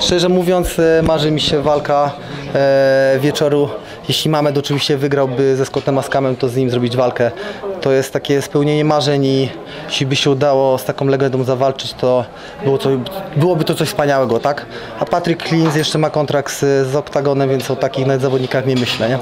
Szczerze mówiąc, e, marzy mi się walka e, wieczoru. Jeśli Mamed oczywiście wygrałby ze Scottem Askamem, to z nim zrobić walkę. To jest takie spełnienie marzeń i jeśli by się udało z taką legendą zawalczyć, to było to, byłoby to coś wspaniałego, tak? A Patrick Klins jeszcze ma kontrakt z, z Octagonem, więc o takich nawet zawodnikach nie myślę, nie?